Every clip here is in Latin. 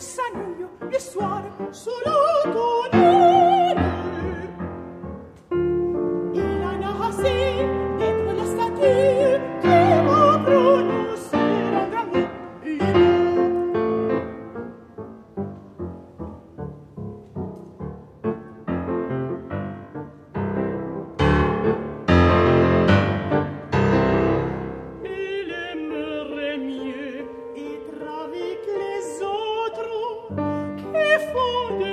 Sanio, sanguigno e solo tu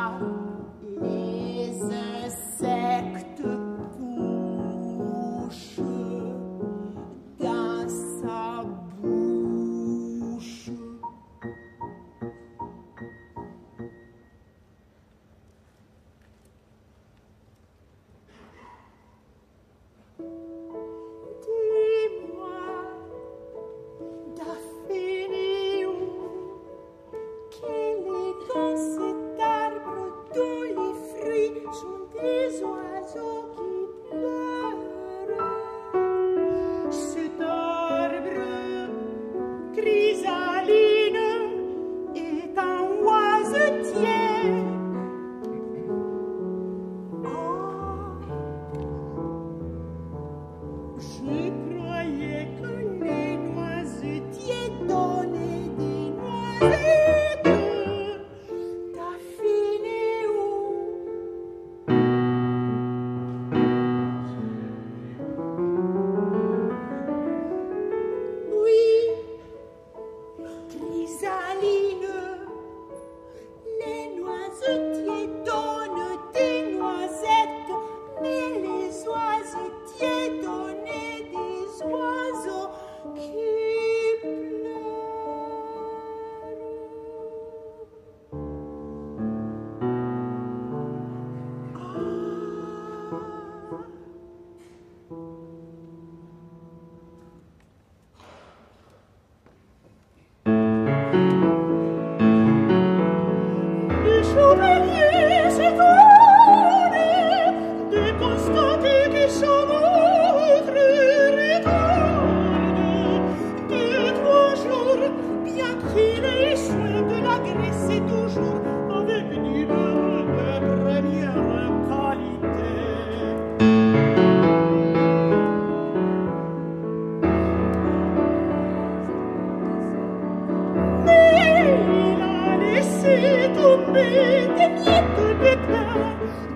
out.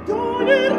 Dans les